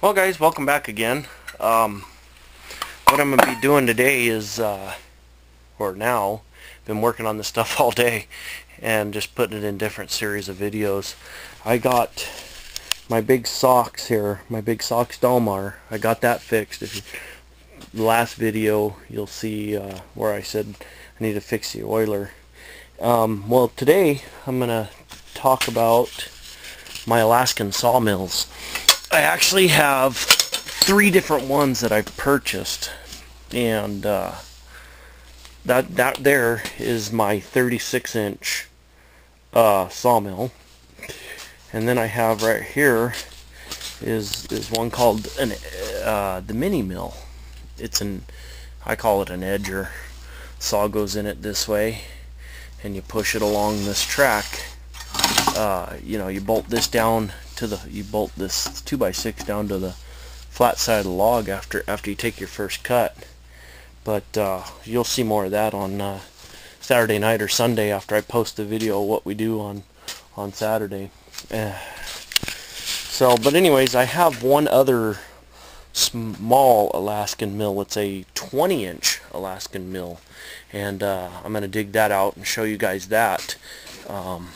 Well guys, welcome back again. Um, what I'm going to be doing today is, uh, or now, been working on this stuff all day and just putting it in different series of videos. I got my big Sachs here, my big Sachs Dolmar. I got that fixed. If you, last video you'll see uh, where I said I need to fix the oiler. Um, well today I'm going to talk about my Alaskan sawmills. I actually have three different ones that I've purchased and uh, that that there is my 36 inch uh, sawmill. And then I have right here is is one called an uh, the mini mill. It's an I call it an edger saw goes in it this way and you push it along this track. Uh, you know you bolt this down to the you bolt this 2x6 down to the flat side of the log after after you take your first cut. But uh, you'll see more of that on uh, Saturday night or Sunday after I post the video what we do on on Saturday. Uh, so but anyways I have one other small Alaskan mill. It's a 20 inch Alaskan mill. And uh, I'm gonna dig that out and show you guys that. Um,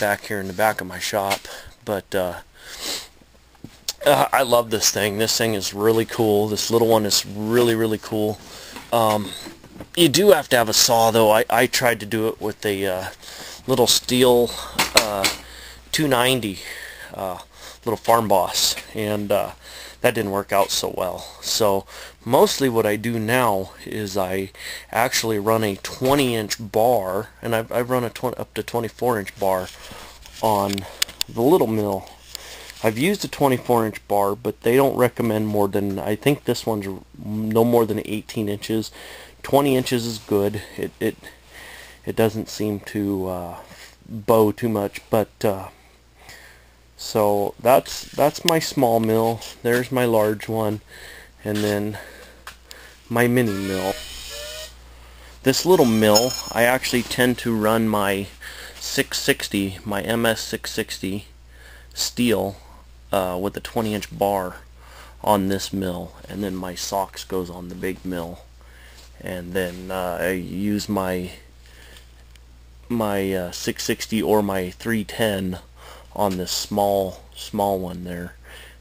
back here in the back of my shop but uh, uh, I love this thing. This thing is really cool. This little one is really really cool. Um, you do have to have a saw though. I, I tried to do it with a uh, little Stihl uh, 290 uh, little farm boss and uh, that didn't work out so well. So mostly what I do now is I actually run a 20 inch bar and I've, I've run a 20, up to 24 inch bar on the little mill. I've used a 24 inch bar but they don't recommend more than I think this one's no more than 18 inches. 20 inches is good. It it it doesn't seem to uh, bow too much but uh, so that's that's my small mill. There's my large one. And then my mini mill. This little mill I actually tend to run my 660 my MS 660 Stihl uh, with a 20 inch bar on this mill. And then my Sachs goes on the big mill. And then uh, I use my my uh, 660 or my 310 on this small small one there.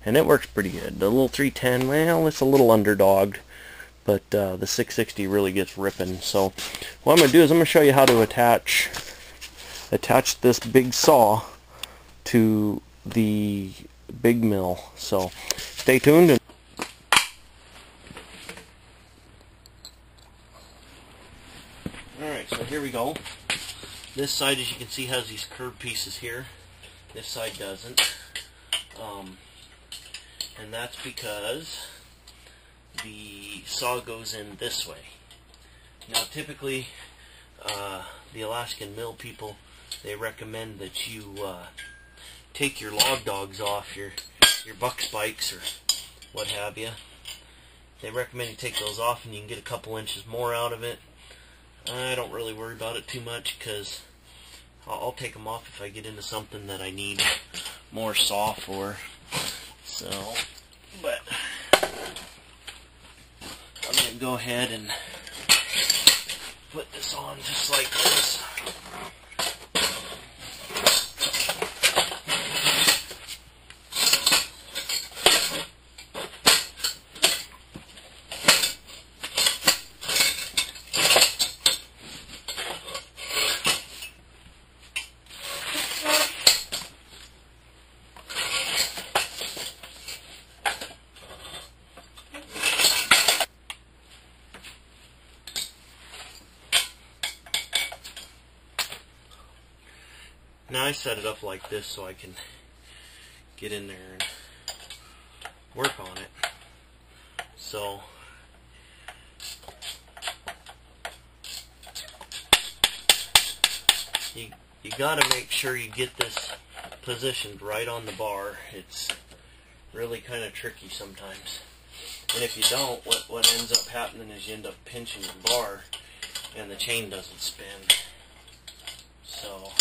And it works pretty good. The little 310 well it's a little underdogged but uh, the 660 really gets ripping. So what I'm gonna do is I'm gonna show you how to attach attach this big saw to the big mill. So stay tuned and alright so here we go. This side as you can see has these curved pieces here this side doesn't. Um, and that's because the saw goes in this way. Now typically uh, the Alaskan mill people they recommend that you uh, take your log dogs off your your buck spikes or what have you. They recommend you take those off and you can get a couple inches more out of it. I don't really worry about it too much because I'll, take them off if I get into something that I need more saw for. So, but I'm going to go ahead and put this on just like this. Now I set it up like this so I can get in there and work on it. So you you got to make sure you get this positioned right on the bar. It's really kind of tricky sometimes. And if you don't, what, what ends up happening is you end up pinching the bar and the chain doesn't spin. So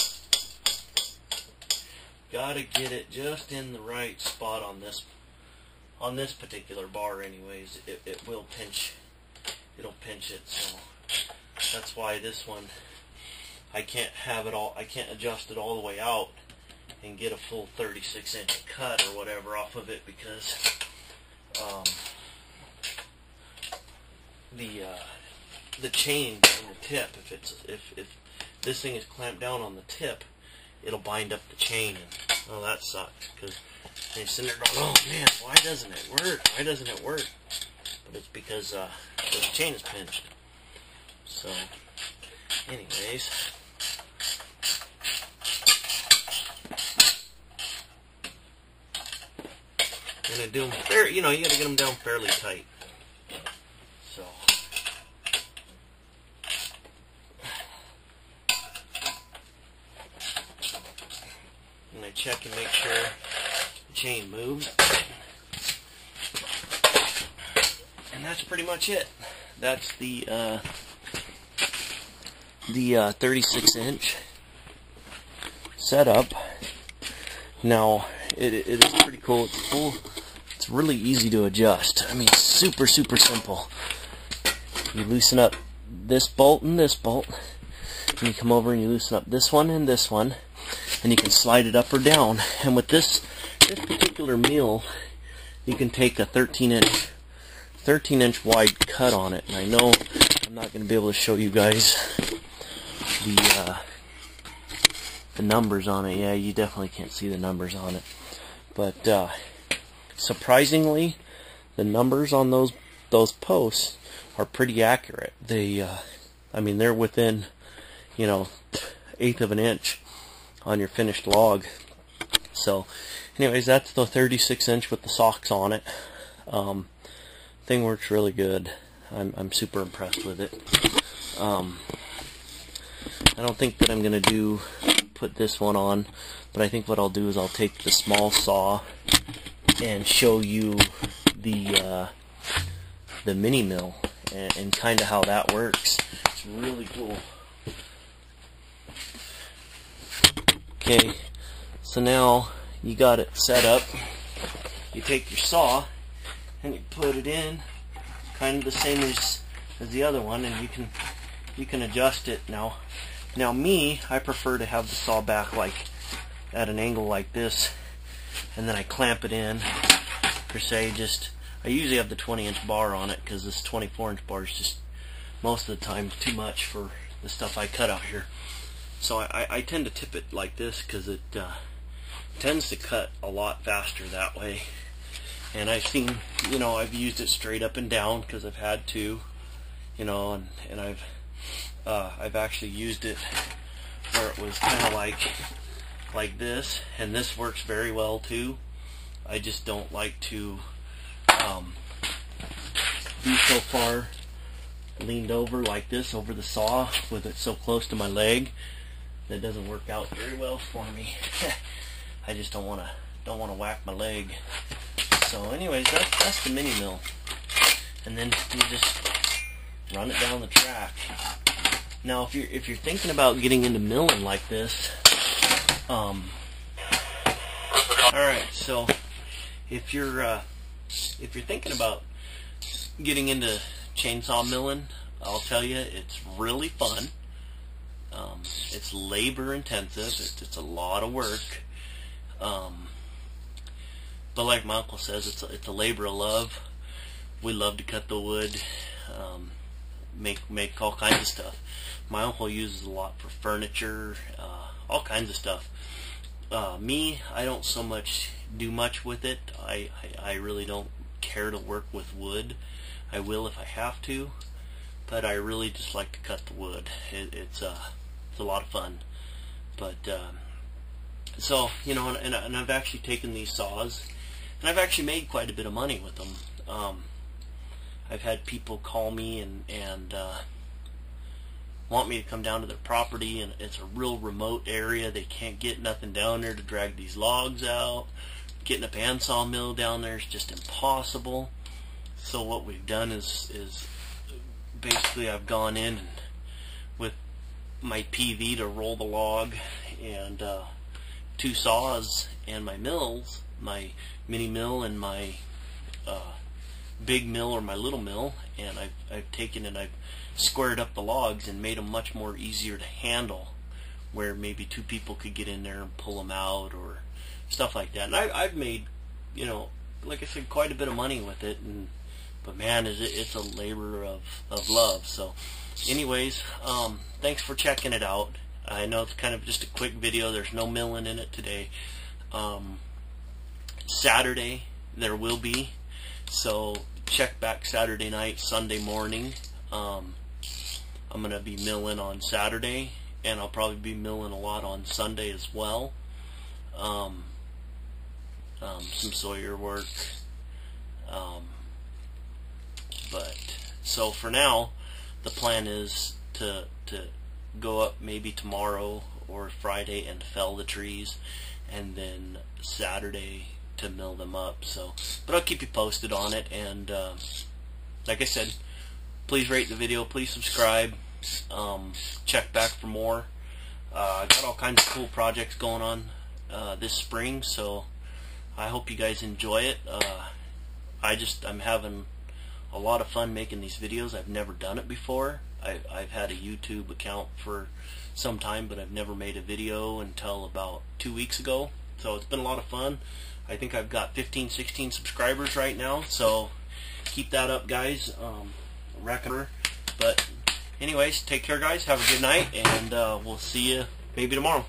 got to get it just in the right spot on this on this particular bar anyways. It, it will pinch it'll pinch it so that's why this one I can't have it all I can't adjust it all the way out and get a full 36 inch cut or whatever off of it because um, the uh, the chain on the tip if it's if, if this thing is clamped down on the tip it'll bind up the chain and oh that sucks because you're sitting there going oh man why doesn't it work? Why doesn't it work? But it's because uh, the chain is pinched. So anyways. Gonna do them fair you know you gotta get them down fairly tight so and I check and make sure the chain moves and that's pretty much it. That's the uh, the uh, 36 inch setup. Now it, it is pretty cool. It's cool. It's really easy to adjust. I mean super super simple. You loosen up this bolt and this bolt. And you come over and you loosen up this one and this one and you can slide it up or down. And with this this particular mill you can take a 13 inch 13 inch wide cut on it. And I know I'm not going to be able to show you guys the uh, the numbers on it. Yeah you definitely can't see the numbers on it. But uh, surprisingly the numbers on those those posts are pretty accurate. They uh, I mean they're within you know eighth of an inch on your finished log. So anyways that's the 36 inch with the Sachs on it. Um, thing works really good. I'm, I'm super impressed with it. Um, I don't think that I'm gonna do put this one on but I think what I'll do is I'll take the small saw and show you the uh, the mini mill and, and kind of how that works. It's really cool Okay, so now you got it set up. You take your saw and you put it in, kind of the same as as the other one, and you can you can adjust it now. Now me, I prefer to have the saw back like at an angle like this, and then I clamp it in per se. Just I usually have the 20 inch bar on it because this 24 inch bar is just most of the time too much for the stuff I cut out here. So I, I tend to tip it like this because it uh, tends to cut a lot faster that way. And I've seen, you know, I've used it straight up and down because I've had to, you know, and, and I've uh, I've actually used it where it was kind of like like this, and this works very well too. I just don't like to um, be so far leaned over like this over the saw with it so close to my leg that doesn't work out very well for me. I just don't want to don't want to whack my leg. So anyways, that's that's the mini mill. And then you just run it down the track. Now if you're if you're thinking about getting into milling like this, um Alright, so if you're uh, if you're thinking about getting into chainsaw milling, I'll tell you it's really fun. Um, it's labor intensive. It's, it's a lot of work. Um, but like my uncle says, it's a, it's a labor of love. We love to cut the wood, um, make make all kinds of stuff. My uncle uses a lot for furniture, uh, all kinds of stuff. Uh, me, I don't so much do much with it. I, I, I really don't care to work with wood. I will if I have to, but I really just like to cut the wood. It, it's uh, it's a lot of fun. But um, so you know, and, and I've actually taken these saws, and I've actually made quite a bit of money with them. Um, I've had people call me and and uh, want me to come down to their property, and it's a real remote area. They can't get nothing down there to drag these logs out. Getting a bandsaw mill down there is just impossible. So what we've done is is basically I've gone in with my peavey to roll the log and uh, two saws and my mills, my mini mill and my uh, big mill or my little mill, and I've, I've taken and I've squared up the logs and made them much more easier to handle, where maybe two people could get in there and pull them out or stuff like that. And I, I've made, you know, like I said, quite a bit of money with it, and but man, it's a labor of of love. So, anyways, um, thanks for checking it out. I know it's kind of just a quick video. There's no milling in it today. Um, Saturday there will be, so check back Saturday night, Sunday morning. Um, I'm gonna be milling on Saturday, and I'll probably be milling a lot on Sunday as well. Um, um, some Sawyer work. Um, but so for now, the plan is to to go up maybe tomorrow or Friday and fell the trees, and then Saturday to mill them up. So, but I'll keep you posted on it. And uh, like I said, please rate the video, please subscribe, um, check back for more. Uh, I got all kinds of cool projects going on uh, this spring, so I hope you guys enjoy it. Uh, I just I'm having a lot of fun making these videos. I've never done it before. I, I've had a YouTube account for some time, but I've never made a video until about two weeks ago. So it's been a lot of fun. I think I've got 15, 16 subscribers right now. So keep that up, guys. Um. But anyways, take care, guys. Have a good night, and uh, we'll see you maybe tomorrow.